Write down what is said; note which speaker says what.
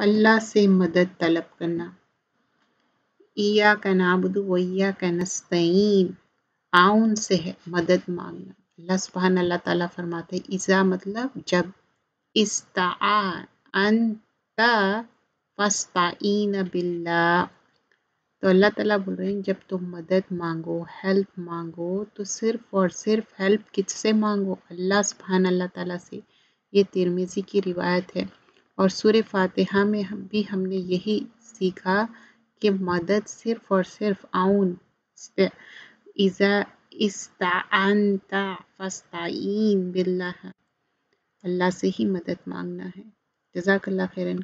Speaker 1: अल्लाह से मदद तलब करना। ईया का नाबुदु वैया का नस्तईन। आउन से है मदद मांगना। अल्लाह सुबहान अल्लाह ताला फरमाते इज़ा मतलब जब इस्ता अंता फस्ताइन बिल्ला तो अल्लाह ताला बोल रहे हैं, जब तुम मदद मांगो, हेल्प मांगो तो सिर्फ़ और सिर्फ़ हेल्प किससे मांगो? अल्लाह सुबहान अल्लाह ताला से। ये तिरमिज़ी की रिवायत है। और सूर्य फातिहा में हम भी हमने यही सीखा कि मदद सिर्फ़ और सिर्फ़ आउन इज़ा बिल्लाह। अल्लाह से ही मदद मांगना है। जजाकल्ला खैरन।